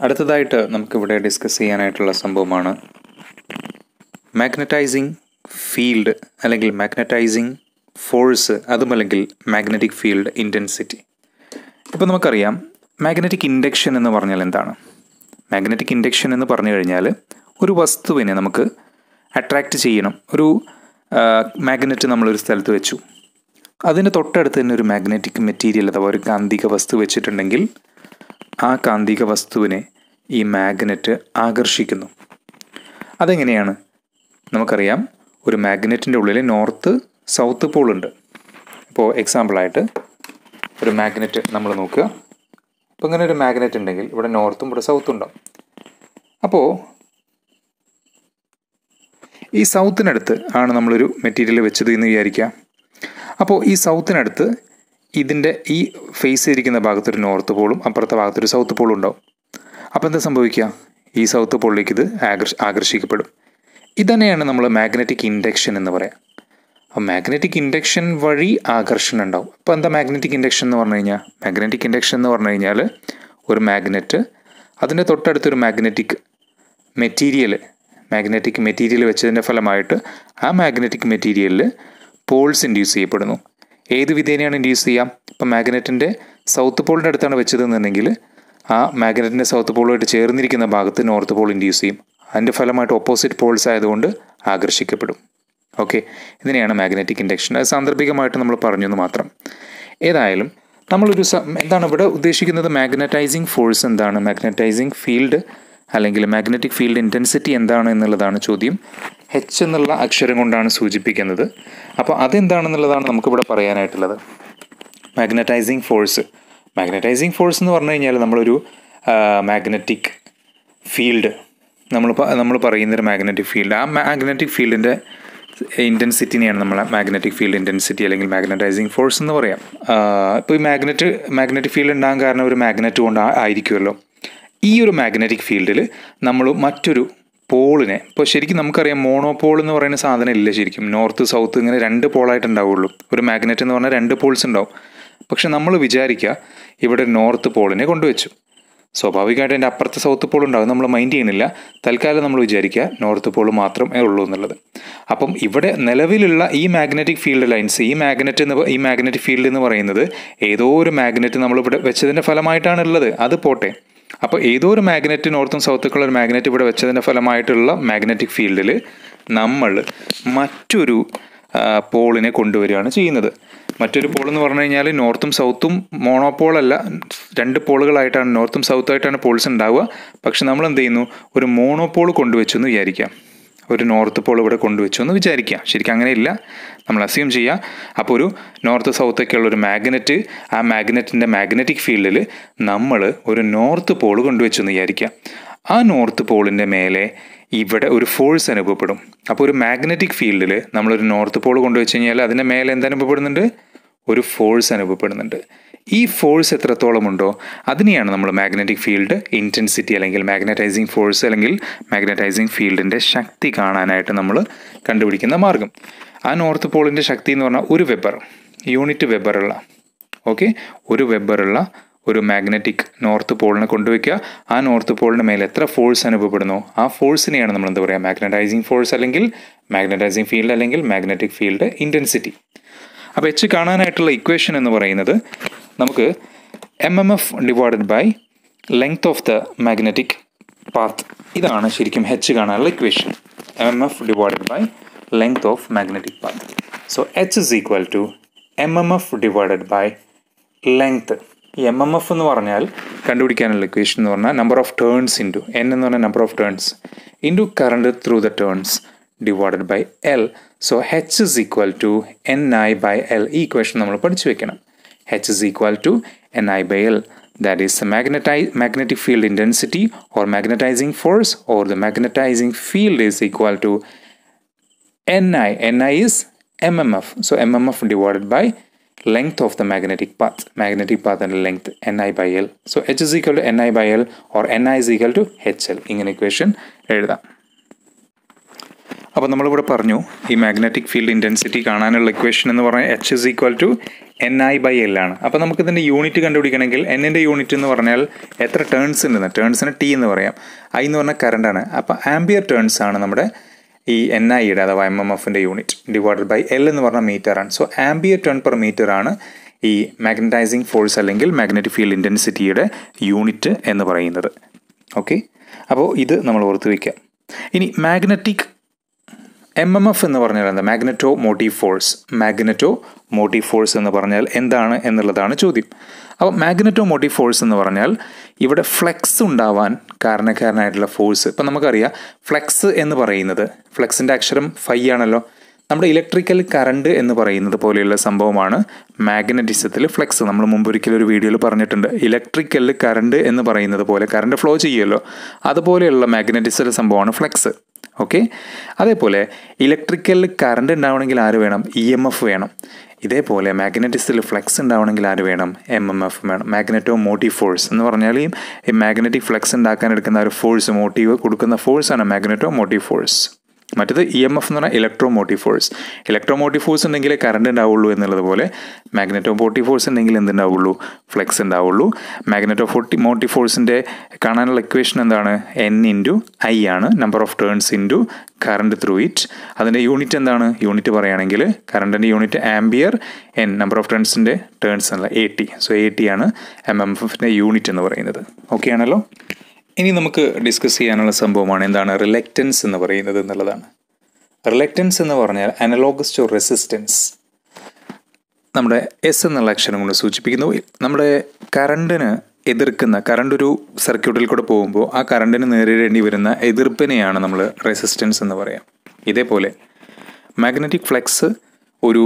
അടുത്തതായിട്ട് നമുക്കിവിടെ ഡിസ്കസ് ചെയ്യാനായിട്ടുള്ള സംഭവമാണ് മാഗ്നറ്റൈസിങ് ഫീൽഡ് അല്ലെങ്കിൽ മാഗ്നറ്റൈസിങ് ഫോഴ്സ് അതുമല്ലെങ്കിൽ മാഗ്നറ്റിക് ഫീൽഡ് ഇന്റൻസിറ്റി ഇപ്പോൾ നമുക്കറിയാം മാഗ്നറ്റിക് ഇൻഡക്ഷൻ എന്ന് പറഞ്ഞാൽ എന്താണ്? മാഗ്നറ്റിക് ഇൻഡക്ഷൻ എന്ന് പറഞ്ഞു കഴിഞ്ഞാൽ ഒരു വസ്തുവിനെ നമുക്ക് അട്രാക്റ്റ് ചെയ്യണം. ഒരു മാഗ്നറ്റ് നമ്മളൊരു സ്ഥലത്ത് വെച്ചു. അതിന് തൊട്ടടുത്ത് തന്നെ ഒരു മാഗ്നറ്റിക് മെറ്റീരിയൽ അഥവാ ഒരു കാന്തിക വസ്തു വെച്ചിട്ടുണ്ടെങ്കിൽ ആ കാന്തിക വസ്തുവിനെ ഈ മാഗ്നറ്റ് ആകർഷിക്കുന്നു. അതെങ്ങനെയാണ്? നമുക്കറിയാം ഒരു മാഗ്നറ്റിന്റെ ഉള്ളിൽ നോർത്ത് സൗത്ത് പോൾ ഉണ്ട്. ഇപ്പോൾ എക്സാമ്പിളായിട്ട് ഒരു മാഗ്നറ്റ് നമ്മൾ നോക്കുക. അപ്പോൾ ഇങ്ങനെ ഒരു മാഗ്നറ്റ് ഉണ്ടെങ്കിൽ ഇവിടെ നോർത്തും ഇവിടെ സൗത്തും ഉണ്ടാവും. അപ്പോൾ ഈ സൗത്തിനടുത്ത് ആണ് നമ്മളൊരു മെറ്റീരിയൽ വെച്ചത് എന്ന് വിചാരിക്കുക. അപ്പോൾ ഈ സൗത്തിനടുത്ത് ഇതിന്റെ ഈ ഫേസ് ഇരിക്കുന്ന ഭാഗത്തൊരു നോർത്ത് പോളും അപ്പുറത്തെ ഭാഗത്തൊരു സൗത്ത് പോളും ഉണ്ടാവും. അപ്പോൾ എന്താ സംഭവിക്കുക? ഈ സൗത്ത് പോളിലേക്ക് ഇത് ആകർഷ ആകർഷിക്കപ്പെടും. ഇതന്നെയാണ് നമ്മൾ മാഗ്നറ്റിക് ഇൻഡക്ഷൻ എന്ന് പറയാം. അപ്പോൾ മാഗ്നറ്റിക് ഇൻഡക്ഷൻ വഴി ആകർഷണം ഉണ്ടാവും. അപ്പോൾ എന്താ മാഗ്നറ്റിക് ഇൻഡക്ഷൻ എന്ന് പറഞ്ഞു കഴിഞ്ഞാൽ മാഗ്നറ്റിക് ഇൻഡക്ഷൻ എന്ന് പറഞ്ഞു കഴിഞ്ഞാൽ ഒരു മാഗ്നറ്റ് അതിന്റെ തൊട്ടടുത്തൊരു മാഗ്നറ്റിക് മെറ്റീരിയൽ മാഗ്നറ്റിക് മെറ്റീരിയൽ വെച്ചതിന്റെ ഫലമായിട്ട് ആ മാഗ്നറ്റിക് മെറ്റീരിയലിൽ പോൾസ് ഇൻഡ്യൂസ് ചെയ്യപ്പെടുന്നു. ഏത് വിധേനയാണ് ഇൻഡ്യൂസ് ചെയ്യാം ഇപ്പം മാഗ്നറ്റിന്റെ സൗത്ത് പോളിന്റെ അടുത്താണ് വെച്ചതെന്നുണ്ടെങ്കിൽ ആ മാഗ്നറ്റിന്റെ സൗത്ത് പോളുമായിട്ട് ചേർന്നിരിക്കുന്ന ഭാഗത്ത് നോർത്ത് പോൾ ഇൻഡ്യൂസ് ചെയ്യും. അതിന്റെ ഫലമായിട്ട് ഓപ്പോസിറ്റ് പോൾസ് ആയതുകൊണ്ട് ആകർഷിക്കപ്പെടും. ഓക്കെ ഇതിനെയാണ് മാഗ്നറ്റിക് ഇൻഡക്ഷൻ അത് സാന്ദർഭികമായിട്ട് നമ്മൾ പറഞ്ഞു എന്ന് മാത്രം. ഏതായാലും നമ്മളൊരു എന്താണ് ഇവിടെ ഉദ്ദേശിക്കുന്നത്? മാഗ്നറ്റൈസിങ് ഫോഴ്സ് എന്താണ്? മാഗ്നറ്റൈസിങ് ഫീൽഡ് അല്ലെങ്കിൽ മാഗ്നറ്റിക് ഫീൽഡ് ഇന്റൻസിറ്റി എന്താണ് എന്നുള്ളതാണ് ചോദ്യം. എച്ച് എന്നുള്ള അക്ഷരം കൊണ്ടാണ് സൂചിപ്പിക്കുന്നത്. അപ്പോൾ അതെന്താണെന്നുള്ളതാണ് നമുക്കിവിടെ പറയാനായിട്ടുള്ളത്. മാഗ്നറ്റൈസിങ് ഫോഴ്സ് മാഗ്നറ്റൈസിങ് ഫോഴ്സ് എന്ന് പറഞ്ഞു കഴിഞ്ഞാൽ നമ്മളൊരു മാഗ്നറ്റിക് ഫീൽഡ് നമ്മൾ നമ്മൾ പറയുന്നൊരു മാഗ്നറ്റിക് ഫീൽഡ് ആ മാഗ്നറ്റിക് ഫീൽഡിന്റെ ഇന്റൻസിറ്റിനെയാണ് നമ്മൾ മാഗ്നറ്റിക് ഫീൽഡ് ഇന്റൻസിറ്റി അല്ലെങ്കിൽ മാഗ്നറ്റൈസിങ് ഫോഴ്സ് എന്ന് പറയാം. ഇപ്പോൾ ഈ മാഗ്നറ്റ് മാഗ്നറ്റിക് ഫീൽഡ് ഉണ്ടാകാൻ കാരണം ഒരു മാഗ്നറ്റ് കൊണ്ട് ആയിരിക്കുമല്ലോ ഈ ഒരു മാഗ്നറ്റിക് ഫീൽഡിൽ നമ്മൾ മറ്റൊരു പോളിനെ ഇപ്പോൾ ശരിക്കും നമുക്കറിയാം മോണോപോൾ എന്ന് പറയുന്ന സാധനം ഇല്ല ശരിക്കും? നോർത്ത് സൗത്ത് ഇങ്ങനെ രണ്ട് പോളായിട്ട് ഉണ്ടാവുള്ളൂ ഒരു മാഗ്നറ്റ് എന്ന് പറഞ്ഞാൽ രണ്ട് പോൾസ് ഉണ്ടാവും. പക്ഷെ നമ്മൾ വിചാരിക്കുക ഇവിടെ നോർത്ത് പോളിനെ കൊണ്ടുവച്ചു. സ്വാഭാവികമായിട്ട് എന്റെ അപ്പുറത്തെ സൗത്ത് പോൾ ഉണ്ടാകും നമ്മൾ മൈൻഡ് ചെയ്യുന്നില്ല. തൽക്കാലം നമ്മൾ വിചാരിക്കുക നോർത്ത് പോൾ മാത്രമേ ഉള്ളൂ എന്നുള്ളത്. അപ്പം ഇവിടെ നിലവിലുള്ള ഈ മാഗ്നറ്റിക് ഫീൽഡ് ലൈൻസ് ഈ മാഗ്നറ്റ് എന്ന് ഈ മാഗ്നറ്റിക് ഫീൽഡ് എന്ന് പറയുന്നത് ഏതോ ഒരു മാഗ്നറ്റ് നമ്മളിവിടെ വെച്ചതിന്റെ ഫലമായിട്ടാണ് ഉള്ളത്. അത് പോട്ടെ. അപ്പോൾ ഏതോ ഒരു മാഗ്നറ്റ് നോർത്തും സൗത്തുക്കുള്ള ഒരു മാഗ്നറ്റ് ഇവിടെ വെച്ചതിന്റെ ഫലമായിട്ടുള്ള മാഗ്നറ്റിക് ഫീൽഡിൽ നമ്മൾ മറ്റൊരു പോളിനെ കൊണ്ടുവരികയാണ് ചെയ്യുന്നത്. മറ്റൊരു പോൾ എന്ന് പറഞ്ഞു കഴിഞ്ഞാൽ നോർത്തും സൗത്തും മോണോപോളല്ല രണ്ട് പോളുകളായിട്ടാണ് നോർത്തും സൗത്തും ആയിട്ടാണ് പോൾസ് ഉണ്ടാവുക. പക്ഷെ നമ്മൾ എന്ത് ചെയ്യുന്നു? ഒരു മോണോപോൾ കൊണ്ടുവച്ചു എന്ന് വിചാരിക്കാം ഒരു നോർത്ത് പോൾ ഇവിടെ കൊണ്ടുവച്ചു എന്ന് വിചാരിക്കുക. ശരിക്കും അങ്ങനെയില്ല. നമ്മൾ അസ്യൂം ചെയ്യുക. അപ്പോൾ ഒരു നോർത്ത് സൗത്തൊക്കെ ഉള്ള ഒരു മാഗ്നറ്റ് ആ മാഗ്നറ്റിന്റെ മാഗ്നറ്റിക് ഫീൽഡിൽ നമ്മൾ ഒരു നോർത്ത് പോൾ കൊണ്ടുവച്ചു എന്ന് വിചാരിക്കുക. ആ നോർത്ത് പോളിന്റെ മേലെ ഇവിടെ ഒരു ഫോഴ്സ് അനുഭവപ്പെടും. അപ്പോൾ ഒരു മാഗ്നറ്റിക് ഫീൽഡിൽ നമ്മളൊരു നോർത്ത് പോൾ കൊണ്ടുവച്ച് കഴിഞ്ഞാൽ അതിന്റെ മേലെ എന്ത് അനുഭവപ്പെടുന്നുണ്ട്? ഒരു ഫോഴ്സ് അനുഭവപ്പെടുന്നുണ്ട്. ഈ ഫോഴ്സ് എത്രത്തോളം ഉണ്ടോ അതിനെയാണ് നമ്മൾ മാഗ്നറ്റിക് ഫീൽഡ് ഇന്റൻസിറ്റി അല്ലെങ്കിൽ മാഗ്നറ്റൈസിങ് ഫോഴ്സ് അല്ലെങ്കിൽ മാഗ്നറ്റൈസിങ് ഫീൽഡിന്റെ ശക്തി കാണാനായിട്ട് നമ്മൾ കണ്ടുപിടിക്കുന്ന മാർഗം. ആ നോർത്ത് പോളിന്റെ ശക്തി എന്ന് പറഞ്ഞാൽ ഒരു വെബർ യൂണിറ്റ് വെബറുള്ള ഓക്കെ ഒരു വെബറുള്ള ഒരു മാഗ്നറ്റിക് നോർത്ത് പോളിനെ കൊണ്ടുവയ്ക്കുക. ആ നോർത്ത് പോളിന്റെ മേലെ എത്ര ഫോഴ്സ് അനുഭവപ്പെടുന്നു? ആ ഫോഴ്സിനെയാണ് നമ്മൾ എന്താ പറയുക? മാഗ്നറ്റൈസിങ് ഫോഴ്സ് അല്ലെങ്കിൽ മാഗ്നറ്റൈസിങ് ഫീൽഡ് അല്ലെങ്കിൽ മാഗ്നറ്റിക് ഫീൽഡ് ഇന്റൻസിറ്റി അപ്പോൾ എച്ച് കാണാനായിട്ടുള്ള ഇക്വേഷൻ എന്ന് പറയുന്നത് നമുക്ക് M M F divided by length of the magnetic path ഇതാണ് ശരിക്കും എച്ച് കാണാനുള്ള equation M M F divided by length of magnetic path so H is equal to M M F divided by length ഈ M M F എന്ന് പറഞ്ഞാൽ കണ്ടുപിടിക്കാനുള്ള equation എന്ന് പറഞ്ഞാൽ number of turns into N എന്ന് പറഞ്ഞാൽ number of turns into current through the turns Divided by L so H is equal to N I by L ഈ equation നമ്മൾ പഠിച്ചു വെക്കണം H is equal to N I by L that is the magneti- magnetic field intensity or magnetizing force or the magnetizing field is equal to Ni. Ni is mmf. So mmf divided by length of the magnetic path. Magnetic path and length Ni by L. So H is equal to Ni by L or Ni is equal to HL. ഇങ്ങനെ equation എഴുതാം അപ്പോൾ നമ്മളിവിടെ പറഞ്ഞു ഈ magnetic field intensity കാണാനുള്ള equation എന്ന് പറഞ്ഞാൽ H is equal to N I by L ആണ് അപ്പോൾ നമുക്കിതിന്റെ യൂണിറ്റ് കണ്ടുപിടിക്കണമെങ്കിൽ എന്നിന്റെ യൂണിറ്റ് എന്ന് പറഞ്ഞാൽ എത്ര ടേൺസ് ഉണ്ടെന്ന് ടേൺസിന് ടി എന്ന് പറയാം. ഐ എന്ന് പറഞ്ഞാൽ കറണ്ടാണ് അപ്പോൾ ആംബിയർ ടേൺസ് ആണ് നമ്മുടെ ഈ എൻ ഐയുടെ അഥവാ എം എം എഫിന്റെ യൂണിറ്റ് ഡിവൈഡഡ് ബൈ എൽ എന്ന് പറഞ്ഞാൽ മീറ്റർ ആണ്. So ampere turn per metre ആണ് ഈ മാഗ്നറ്റൈസിങ് ഫോഴ്സ് അല്ലെങ്കിൽ മാഗ്നറ്റിക് ഫീൽഡ് ഇന്റൻസിറ്റിയുടെ യൂണിറ്റ് എന്ന് പറയുന്നത്. ഓക്കെ അപ്പോൾ ഇത് നമ്മൾ ഓർത്ത് വയ്ക്കാം ഇനി മാഗ്നറ്റിക് എം എം എഫ് എന്ന് പറഞ്ഞാൽ എന്താ? Magneto motive force magneto motive force എന്ന് പറഞ്ഞാൽ എന്താണ് എന്നുള്ളതാണ് ചോദ്യം. അപ്പോൾ മാഗ്നറ്റോ മോട്ടീവ് ഫോഴ്സ് എന്ന് പറഞ്ഞാൽ ഇവിടെ ഫ്ലെക്സ് ഉണ്ടാവാൻ കാരണക്കാരനായിട്ടുള്ള ഫോഴ്സ് ഇപ്പം നമുക്കറിയാം ഫ്ലെക്സ് എന്ന് പറയുന്നത് ഫ്ലെക്സിന്റെ അക്ഷരം ഫൈ ആണല്ലോ. നമ്മുടെ ഇലക്ട്രിക്കൽ കറണ്ട് എന്ന് പറയുന്നത് പോലെയുള്ള സംഭവമാണ് മാഗ്നറ്റിസത്തിൽ ഫ്ലെക്സ് നമ്മൾ മുമ്പ് ഒരിക്കലും ഒരു വീഡിയോയിൽ പറഞ്ഞിട്ടുണ്ട് ഇലക്ട്രിക്കൽ കറണ്ട് എന്ന് പറയുന്നത് പോലെ കറണ്ട് ഫ്ലോ ചെയ്യുമല്ലോ. അതുപോലെയുള്ള മാഗ്നറ്റിസിലെ സംഭവമാണ് ഫ്ലെക്സ് ഓക്കെ? അതേപോലെ ഇലക്ട്രിക്കൽ കറണ്ട് ഉണ്ടാവണമെങ്കിൽ ആര് വേണം? ഇ എം എഫ് വേണം. ഇതേപോലെ മാഗ്നറ്റിക്സിൽ ഫ്ലെക്സ് ഉണ്ടാവണമെങ്കിൽ ആര് വേണം? എം എം എഫ് വേണം. മാഗ്നറ്റോ മോട്ടീവ് ഫോഴ്സ് എന്ന് പറഞ്ഞാൽ ഈ മാഗ്നറ്റിക് ഫ്ലെക്സ് ഉണ്ടാക്കാൻ എടുക്കുന്ന ഒരു ഫോഴ്സ് മോട്ടീവ് കൊടുക്കുന്ന ഫോഴ്സാണ് മാഗ്നറ്റോ മോട്ടീവ് ഫോഴ്സ് മറ്റത് ഇ എം എഫ് എന്ന് പറഞ്ഞാൽ electro motive force electro motive force ഉണ്ടെങ്കിൽ കറണ്ട് ഉണ്ടാവുള്ളൂ എന്നുള്ളത് പോലെ മാഗ്നറ്റോ മോട്ടീവ് ഫോഴ്സ് ഉണ്ടെങ്കിൽ എന്തുണ്ടാവുള്ളൂ? ഫ്ലെക്സ് ഉണ്ടാവുള്ളൂ മാഗ്നറ്റോ ഫോർട്ടി മോട്ടീവ് ഫോഴ്സിന്റെ കാണാനുള്ള ഇക്വേഷൻ എന്താണ്? എൻ ഇന്റു ഐ ആണ്. Number of turns into current through it അതിന്റെ യൂണിറ്റ് എന്താണ്? യൂണിറ്റ് പറയുകയാണെങ്കിൽ കറണ്ടിന്റെ unit ampere N number of ടേൺസിന്റെ turns അല്ല A T so A T ആണ് എം എം എഫിന്റെ യൂണിറ്റ് എന്ന് പറയുന്നത്. ഓക്കെ ആണല്ലോ? ഇനി നമുക്ക് ഡിസ്കസ് ചെയ്യാനുള്ള സംഭവമാണ് എന്താണ് റിലക്റ്റൻസ് എന്ന് പറയുന്നത് എന്നുള്ളതാണ്. റിലക്റ്റൻസ് എന്ന് പറഞ്ഞാൽ അനലോഗസ് ടു റെസിസ്റ്റൻസ് നമ്മുടെ എസ് എന്നുള്ള അക്ഷരം കൊണ്ട് സൂചിപ്പിക്കുന്നു. നമ്മുടെ കറണ്ടിന് എതിർക്കുന്ന കറണ്ട് ഒരു സർക്യൂട്ടിൽ കൂടെ പോകുമ്പോൾ ആ കറണ്ടിന് നേരിടേണ്ടി വരുന്ന എതിർപ്പിനെയാണ് നമ്മൾ റെസിസ്റ്റൻസ് എന്ന് പറയാം. ഇതേപോലെ മാഗ്നറ്റിക് ഫ്ലെക്സ് ഒരു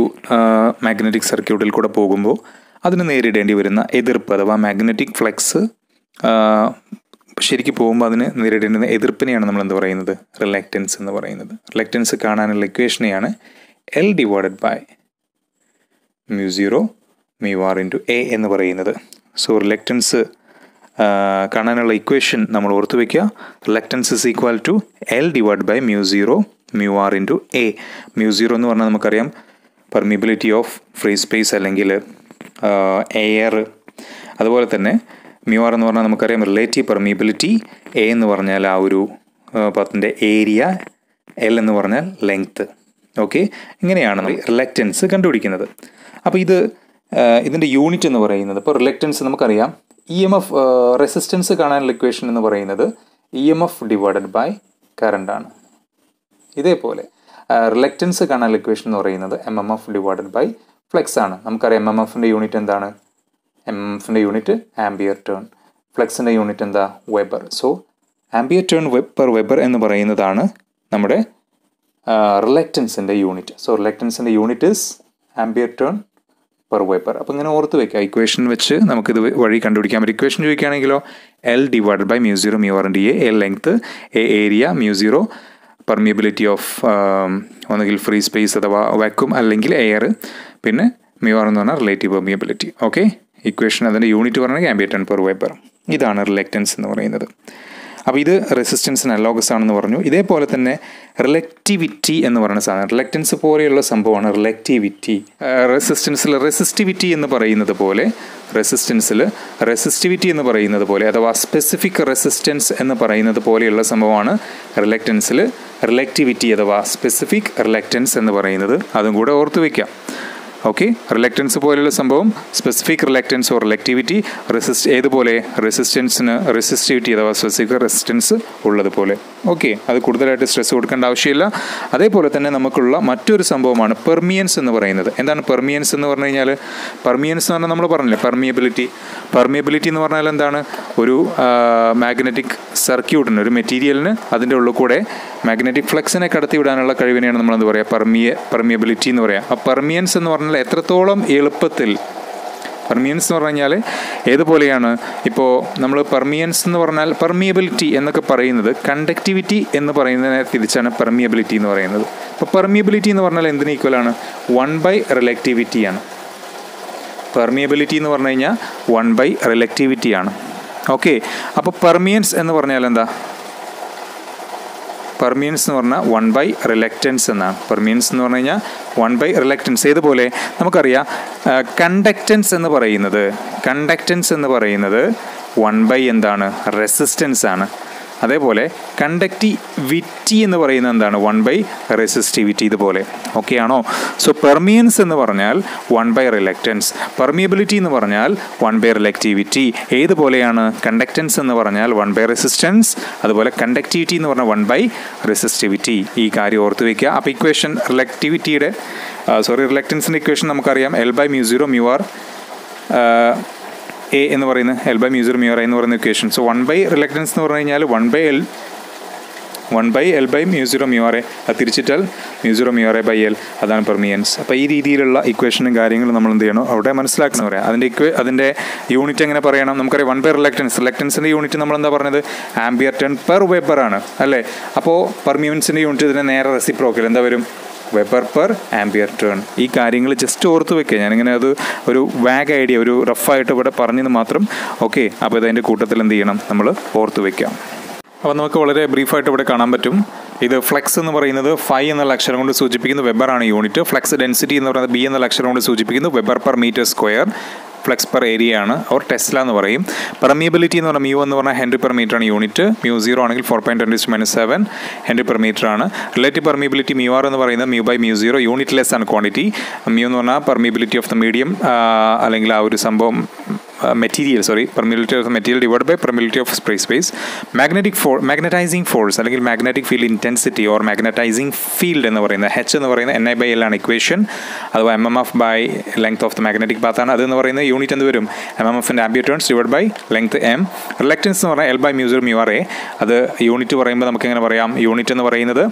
മാഗ്നറ്റിക് സർക്യൂട്ടിൽ കൂടെ പോകുമ്പോൾ അതിന് നേരിടേണ്ടി വരുന്ന എതിർപ്പ് അഥവാ മാഗ്നറ്റിക് ഫ്ലെക്സ് ശരിക്കും പോകുമ്പോൾ അതിന് നേരിടേണ്ടുന്ന എതിർപ്പിനെയാണ് നമ്മൾ എന്ത് പറയുന്നത്? റിലക്റ്റൻസ് എന്ന് പറയുന്നത്. റിലക്റ്റൻസ് കാണാനുള്ള ഇക്വേഷനെയാണ് L divided by mu zero mu R into A എന്ന് പറയുന്നത്. സോ റിലക്റ്റൻസ് കാണാനുള്ള ഇക്വേഷൻ നമ്മൾ ഓർത്തു വയ്ക്കുക reluctance is equal to L divide by mu zero mu R into A mu zero എന്ന് പറഞ്ഞാൽ നമുക്കറിയാം പെർമിബിലിറ്റി ഓഫ് ഫ്രീ സ്പേസ് അല്ലെങ്കിൽ എയർ അതുപോലെ തന്നെ മ്യൂ ആർ എന്ന് പറഞ്ഞാൽ നമുക്കറിയാം റിലേറ്റീവ് പെർമീബിലിറ്റി എ എന്ന് പറഞ്ഞാൽ ആ ഒരു പത്തിന്റെ ഏരിയ എൽ എന്ന് പറഞ്ഞാൽ ലെങ്ത്ത് ഓക്കെ ഇങ്ങനെയാണ് നമ്മൾ റിലക്റ്റൻസ് കണ്ടുപിടിക്കുന്നത്. അപ്പോൾ ഇത് ഇതിന്റെ യൂണിറ്റ് എന്ന് പറയുന്നത് ഇപ്പോൾ റിലക്റ്റൻസ് നമുക്കറിയാം. ഇ എം എഫ് റെസിസ്റ്റൻസ് കാണാനുള്ള ഇക്വേഷൻ എന്ന് പറയുന്നത് E M F divided by current ആണ്. ഇതേപോലെ റിലക്റ്റൻസ് കാണാനുള്ള ഇക്വേഷൻ എന്ന് പറയുന്നത് M M F divided by flux ആണ്. നമുക്കറിയാം എം എം എഫിന്റെ യൂണിറ്റ് എന്താണ്? എം എഫിന്റെ യൂണിറ്റ് ആംബിയർ ടേൺ. ഫ്ലെക്സിന്റെ യൂണിറ്റ് എന്താ? Weber. So ampere turn per weber എന്ന് പറയുന്നതാണ് നമ്മുടെ റിലക്റ്റൻസിന്റെ unit. So റിലക്റ്റൻസിന്റെ unit is ampere turn per weber അപ്പോൾ ഇങ്ങനെ ഓർത്ത് വെക്കുക. ഇക്വേഷൻ വെച്ച് നമുക്കിത് വഴി കണ്ടുപിടിക്കാൻ പറ്റും equation ചോദിക്കുകയാണെങ്കിലോ L divided by mu zero mu D A L length A area mu zero permeability of ഒന്നുകിൽ ഫ്രീ സ്പേസ് അഥവാ വാക്യൂം അല്ലെങ്കിൽ എയർ പിന്നെ മ്യൂ ആർ എന്ന് പറഞ്ഞാൽ റിലേറ്റീവ് പെർമിയബിലിറ്റി ഓക്കെ ഇക്വേഷൻ അതിന്റെ യൂണിറ്റ് പറഞ്ഞാൽ ആംബിയർ ടൺ പെർ വേപ്പർ ഇതാണ് reluctance എന്ന് പറയുന്നത്. അപ്പോൾ ഇത് റെസിസ്റ്റൻസിന് അലോഗസ് ആണെന്ന് പറഞ്ഞു. ഇതേപോലെ തന്നെ റിലക്റ്റിവിറ്റി എന്ന് പറയുന്ന സാധനം. റിലക്റ്റൻസ് പോലെയുള്ള സംഭവമാണ് റിലക്റ്റിവിറ്റി റെസിസ്റ്റൻസിൽ റെസിസ്റ്റിവിറ്റി എന്ന് പറയുന്നത് പോലെ റെസിസ്റ്റൻസിൽ റെസിസ്റ്റിവിറ്റി എന്ന് പറയുന്നത് പോലെ അഥവാ സ്പെസിഫിക് റെസിസ്റ്റൻസ് എന്ന് പറയുന്നത് പോലെയുള്ള സംഭവമാണ് റിലക്റ്റൻസിൽ റിലക്റ്റിവിറ്റി അഥവാ സ്പെസിഫിക് റിലക്റ്റൻസ് എന്ന് പറയുന്നത്. അതും കൂടെ ഓർത്ത് വയ്ക്കാം ഓക്കെ റിലക്റ്റൻസ് പോലെയുള്ള സംഭവം specific reluctance or reluctivity resist ഏതുപോലെ റെസിസ്റ്റൻസിന് റെസിസ്റ്റിവിറ്റി അഥവാ സ്പെസിഫിക് റെസിസ്റ്റൻസ് ഉള്ളതുപോലെ. ഓക്കെ അത് കൂടുതലായിട്ട് സ്ട്രെസ് കൊടുക്കേണ്ട ആവശ്യമില്ല. അതേപോലെ തന്നെ നമുക്കുള്ള മറ്റൊരു സംഭവമാണ് പെർമിയൻസ് എന്ന് പറയുന്നത്. എന്താണ് പെർമിയൻസ് എന്ന് പറഞ്ഞു കഴിഞ്ഞാൽ പെർമിയൻസ് എന്ന് നമ്മൾ പറഞ്ഞില്ലേ? പെർമിയബിലിറ്റി പെർമിയബിലിറ്റി എന്ന് പറഞ്ഞാൽ എന്താണ്? ഒരു മാഗ്നറ്റിക് സർക്യൂട്ടിന് ഒരു മെറ്റീരിയലിന് അതിന്റെ ഉള്ളിൽ കൂടെ മാഗ്നറ്റിക് ഫ്ലക്സിനെ കടത്തിവിടാനുള്ള കഴിവിനെയാണ് നമ്മളെന്ത് പറയുക പെർമിയ പെർമിയബിലിറ്റി എന്ന് പറയുക ആ പെർമിയൻസ് എന്ന് പറഞ്ഞാൽ എത്രത്തോളം എളുപ്പത്തിൽ പെർമിയൻസ് എന്ന് പറഞ്ഞു കഴിഞ്ഞാൽ ഏതുപോലെയാണ്? ഇപ്പോൾ നമ്മൾ പെർമിയൻസ് എന്ന് പറഞ്ഞാൽ പെർമിയബിലിറ്റി എന്നൊക്കെ പറയുന്നത് കണ്ടക്ടിവിറ്റി എന്ന് പറയുന്നതിനെ തിരിച്ചാണ് പെർമിയബിലിറ്റി എന്ന് പറയുന്നത്. ഇപ്പോൾ പെർമിയബിലിറ്റി എന്ന് പറഞ്ഞാൽ എന്തിന് ആണ്? വൺ ബൈ റിലക്റ്റിവിറ്റിയാണ് പെർമിയബിലിറ്റി എന്ന് പറഞ്ഞു കഴിഞ്ഞാൽ വൺ ബൈ റിലക്റ്റിവിറ്റിയാണ് ഓക്കെ അപ്പോൾ പെർമിയൻസ് എന്ന് പറഞ്ഞാൽ എന്താ? പെർമിയൻസ് എന്ന് പറഞ്ഞാൽ വൺ ബൈ റിലക്റ്റൻസ് എന്നാണ്. പെർമിയൻസ് എന്ന് പറഞ്ഞു കഴിഞ്ഞാൽ വൺ ബൈ റിലക്റ്റൻസ് ഏതുപോലെ? നമുക്കറിയാം കണ്ടക്റ്റൻസ് എന്ന് പറയുന്നത് കണ്ടക്റ്റൻസ് എന്ന് പറയുന്നത് വൺ ബൈ എന്താണ്? റെസിസ്റ്റൻസ് ആണ്. അതേപോലെ കണ്ടക്റ്റിവിറ്റി എന്ന് പറയുന്നത് എന്താണ്? വൺ ബൈ റെസിസ്റ്റിവിറ്റി ഇതുപോലെ. ഓക്കെ ആണോ? സോ പെർമിയൻസ് എന്ന് പറഞ്ഞാൽ വൺ ബൈ റിലക്റ്റൻസ് പെർമിയബിലിറ്റി എന്ന് പറഞ്ഞാൽ വൺ ബൈ റിലക്റ്റിവിറ്റി ഏതുപോലെയാണ്? കണ്ടക്റ്റൻസ് എന്ന് പറഞ്ഞാൽ വൺ ബൈ റെസിസ്റ്റൻസ് അതുപോലെ കണ്ടക്റ്റിവിറ്റി എന്ന് പറഞ്ഞാൽ വൺ ബൈ റെസിസ്റ്റിവിറ്റി ഈ കാര്യം ഓർത്ത് വയ്ക്കുക അപ്പോൾ ഇക്വേഷൻ റിലക്റ്റിവിറ്റിയുടെ സോറി റിലക്റ്റൻസിന്റെ ഇക്വേഷൻ നമുക്കറിയാം. L by mu zero mu R A എന്ന് പറയുന്നത് L by mu zero mu r എന്ന് പറയുന്ന equation so one by reluctance എന്ന് പറഞ്ഞു കഴിഞ്ഞാൽ one by L one by L by mu mu zero mu r അത് തിരിച്ചിട്ടാൽ mu zero mu r by L അതാണ് permeance അപ്പോൾ ഈ രീതിയിലുള്ള ഇക്വേഷനും കാര്യങ്ങളും നമ്മൾ എന്ത് ചെയ്യണം അവിടെ മനസ്സിലാക്കണം പറയാം. അതിന്റെ ഇക്വേ അതിന്റെ യൂണിറ്റ് എങ്ങനെ പറയണം? നമുക്കറിയാം വൺ ബൈ റിലക്റ്റൻസ് റിലക്റ്റൻസിന്റെ യൂണിറ്റ് നമ്മൾ എന്താ പറഞ്ഞത്? ആംബിയർ ടൺ പെർ വെബർ ആണ് അല്ലേ? അപ്പോൾ പെർമിയൻസിന്റെ യൂണിറ്റ് ഇതിനെ നേരെ റെസിപ്രോക്കൽ എന്താ വരും? വെബർ പെർ ആംബിയർ ടേൺ ഈ കാര്യങ്ങൾ ജസ്റ്റ് ഓർത്ത് വെക്കുക ഞാനിങ്ങനെ അത് ഒരു വാഗ് ഐഡിയ ഒരു റഫായിട്ട് ഇവിടെ പറഞ്ഞത് മാത്രം. ഓക്കെ അപ്പോൾ ഇതിന്റെ കൂട്ടത്തിൽ എന്ത് ചെയ്യണം? നമ്മൾ ഓർത്ത് വെക്കാം. അപ്പോൾ നമുക്ക് വളരെ ബ്രീഫായിട്ട് ഇവിടെ കാണാൻ പറ്റും. ഇത് ഫ്ലെക്സ് എന്ന് പറയുന്നത് ഫൈ എന്നുള്ള അക്ഷരം കൊണ്ട് സൂചിപ്പിക്കുന്ന വെബറാണ് യൂണിറ്റ്. ഫ്ലെക്സ് ഡെൻസിറ്റി എന്ന് പറയുന്നത് ബി എന്നുള്ള അക്ഷരം കൊണ്ട് സൂചിപ്പിക്കുന്നത് weber per metre square flux per area ആണ് ഓർ ടെസ്ല എന്ന് പറയും. പെർമിയബിലിറ്റി എന്ന് പറഞ്ഞാൽ മ്യൂ എന്ന് പറഞ്ഞാൽ ഹെൻറി പെർ മീറ്റർ ആണ് യൂണിറ്റ്. മ്യൂ സീറോ ആണെങ്കിൽ four point twenty minus seven henry per metre ആണ്. റിലേറ്റീവ് പെർമിയബിലിറ്റി മ്യൂ ആർ എന്ന് പറയുന്നത് mu by mu zero unit less ആണ് ക്വാണ്ടിറ്റി മ്യൂ എന്ന് പറഞ്ഞാൽ പെർമിയബിലിറ്റി ഓഫ് ദ മീഡിയം അല്ലെങ്കിൽ ആ ഒരു സംഭവം material sorry permeability of material divide by permeability of spray space magnetic for magnetising force അല്ലെങ്കിൽ magnetic field intensity or magnetising field എന്ന് പറയുന്നത് ഹെച്ച് എന്ന് പറയുന്നത് എൻ ഐ ബൈ എൽ ആണ് ഇക്വേഷൻ അഥവാ M M F by length of the magnetic പാത്താണ് അതെന്ന് പറയുന്നത് unit എന്ത് വരും? എം എം എഫിന്റെ ampere turns divide by length M reluctance എന്ന് പറഞ്ഞാൽ L by mu zero U R A അത് യൂണിറ്റ് പറയുമ്പോൾ നമുക്ക് എങ്ങനെ പറയാം? യൂണിറ്റ് എന്ന് പറയുന്നത്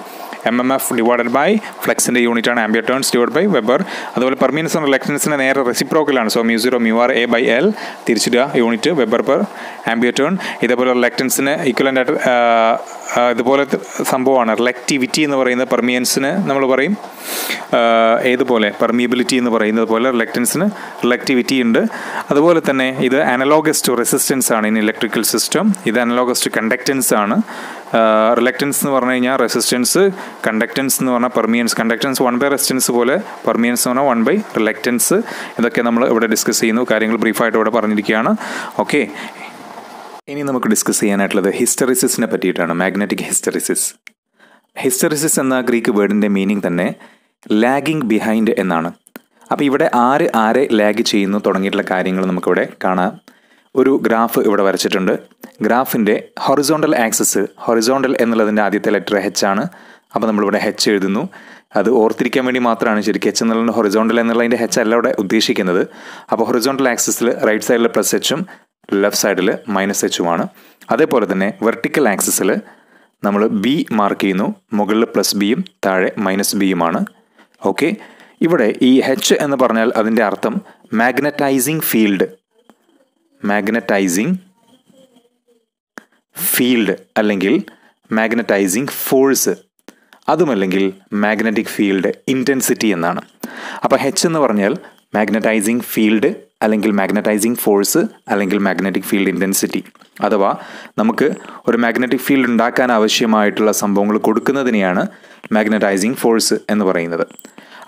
M M F divided by ഫ്ലെക്സിന്റെ യൂണിറ്റാണ് ampere turns divide by weber. അതുപോലെ പെർമിനൻസ് റിലക്ടൻസിന്റെ നേരെ റെസിപ്രോക്കലാണ് so mu mu R A by L തിരിച്ചിടുക. Unit weber per ampere turn ഇതേപോലെ റിലക്റ്റൻസിന് ഈക്വലന്റ് ആയിട്ട് ഇതുപോലെ സംഭവമാണ്. റിലക്റ്റിവിറ്റി എന്ന് പറയുന്ന പെർമിയൻസിന് നമ്മൾ പറയും. ഏതുപോലെ? പെർമിയബിലിറ്റി എന്ന് പറയുന്നത് പോലെ റിലക്റ്റൻസിന് റിലക്റ്റിവിറ്റി ഉണ്ട്. അതുപോലെ തന്നെ ഇത് അനലോഗസ് ടു റെസിസ്റ്റൻസ് ആണ് ഇൻ ഇലക്ട്രിക്കൽ സിസ്റ്റം ഇത് അനലോഗസ് ടു കണ്ടക്റ്റൻസ് ആണ്. റിലക്റ്റൻസ് എന്ന് പറഞ്ഞു കഴിഞ്ഞാൽ റെസിസ്റ്റൻസ് കണ്ടക്റ്റൻസ് എന്ന് പറഞ്ഞാൽ permeance conductance one by resistance പോലെ പെർമിയൻസ് എന്ന് പറഞ്ഞാൽ വൺ ബൈ റിലക്റ്റൻസ് ഇതൊക്കെ നമ്മൾ ഇവിടെ ഡിസ്കസ് ചെയ്യുന്നു. കാര്യങ്ങൾ ബ്രീഫായിട്ട് ഇവിടെ പറഞ്ഞിരിക്കുകയാണ്. ഓക്കെ ഇനി നമുക്ക് ഡിസ്കസ് ചെയ്യാനായിട്ടുള്ളത് ഹിസ്റ്ററിസിസിനെ പറ്റിയിട്ടാണ് മാഗ്നറ്റിക് ഹിസ്റ്ററിസിസ് ഹിസ്റ്ററിസിസ് എന്ന ഗ്രീക്ക് വേർഡിന്റെ മീനിങ് തന്നെ ലാഗിങ് ബിഹൈൻഡ് എന്നാണ്. അപ്പോൾ ഇവിടെ ആര് ആരെ ലാഗ് ചെയ്യുന്നു തുടങ്ങിയിട്ടുള്ള കാര്യങ്ങൾ നമുക്കിവിടെ കാണാം. ഒരു ഗ്രാഫ് ഇവിടെ വരച്ചിട്ടുണ്ട്. ഗ്രാഫിന്റെ ഹൊറിസോണ്ടൽ ആക്സസ് ഹൊറിസോണ്ടൽ എന്നുള്ളതിന്റെ ആദ്യത്തെ ലെറ്റർ ഹെച്ച് ആണ്. അപ്പോൾ നമ്മളിവിടെ ഹെച്ച് എഴുതുന്നു. അത് ഓർത്തിരിക്കാൻ വേണ്ടി മാത്രമാണ് ശരിക്കും എച്ച് എന്നുള്ളത് ഹൊറിസോണ്ടൽ എന്നുള്ളതിന്റെ ഹെച്ച് അല്ല ഇവിടെ ഉദ്ദേശിക്കുന്നത്. അപ്പോൾ ഹൊറിസോണ്ടൽ ആക്സസിൽ റൈറ്റ് സൈഡിൽ പ്ലസ് എച്ചും ലെഫ്റ്റ് സൈഡിൽ മൈനസ് എച്ചുമാണ് അതേപോലെ തന്നെ വെർട്ടിക്കൽ ആക്സിസിൽ നമ്മൾ ബി മാർക്ക് ചെയ്യുന്നു. മുകളിൽ പ്ലസ് ബിയും താഴെ മൈനസ് ബിയുമാണ് ഓക്കെ ഇവിടെ ഈ എച്ച് എന്ന് പറഞ്ഞാൽ അതിന്റെ അർത്ഥം മാഗ്നറ്റൈസിങ് ഫീൽഡ് മാഗ്നറ്റൈസിങ് ഫീൽഡ് അല്ലെങ്കിൽ മാഗ്നറ്റൈസിങ് ഫോഴ്സ് അതുമല്ലെങ്കിൽ മാഗ്നറ്റിക് ഫീൽഡ് ഇന്റൻസിറ്റി എന്നാണ്. അപ്പോൾ ഹെച്ച് എന്ന് പറഞ്ഞാൽ മാഗ്നറ്റൈസിങ് ഫീൽഡ് അല്ലെങ്കിൽ മാഗ്നറ്റൈസിങ് ഫോഴ്സ് അല്ലെങ്കിൽ മാഗ്നറ്റിക് ഫീൽഡ് ഇന്റൻസിറ്റി അഥവാ നമുക്ക് ഒരു മാഗ്നറ്റിക് ഫീൽഡ് ഉണ്ടാക്കാൻ ആവശ്യമായിട്ടുള്ള സംഭവങ്ങൾ കൊടുക്കുന്നതിനെയാണ് മാഗ്നറ്റൈസിങ് ഫോഴ്സ് എന്ന് പറയുന്നത്.